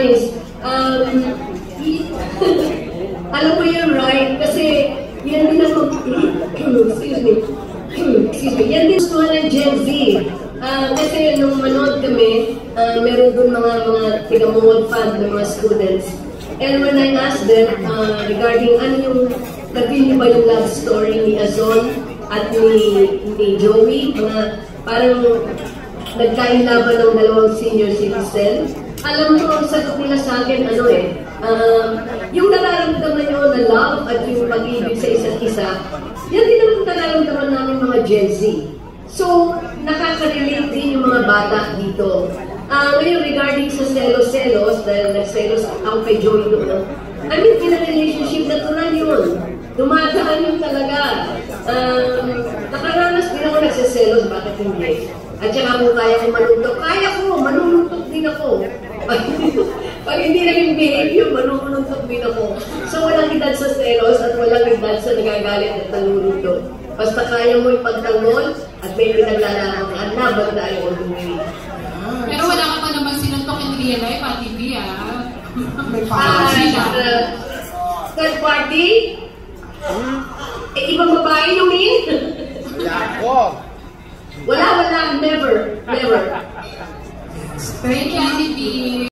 is, um, alam mo yun, right? Kasi, yan din ang, excuse me, excuse me, yan din gusto ng Gen Z. Ah, kasi nung manood kami, ah, meron doon mga mga tigamungod fan ng mga students. And when I asked them ah, regarding ano yung, niyo ba yung love story ni Azon at ni, ni Joey, mga parang nagkainlaban ng dalawang senior citizen. Alam mo, ang sagot nila sa akin, ano eh, um, yung nararamdaman nyo na love at yung pag-ibig sa isa't isa, yan din ang nararamdaman namin mga Gen Z. So, nakaka-relate din yung mga bata dito. Ah, ngayon, regarding sa selos-selos, dahil nagselos ako kay Joey noon, I mean, in a relationship, natural yun. Dumadaan yun talaga. Um, nakaranas din ako nagsiselos, bakit hindi? At saka kung kaya ko manuntok, kaya ko, manununtok din ako. Pag hindi naging behavior, manununtok din ako. So walang edad sa selos at walang edad sa nagagalit at nanununtok. Basta kaya mo ipagtanggol at may pinaglalaman ka, laban tayo all the way. Pero wala ka pa naman sinuntok in real life, Ate B, ah. May Ah, third party? Eh, ibang babae yung min? Ako. Wala, wala, never, never. Thank you, Ate B.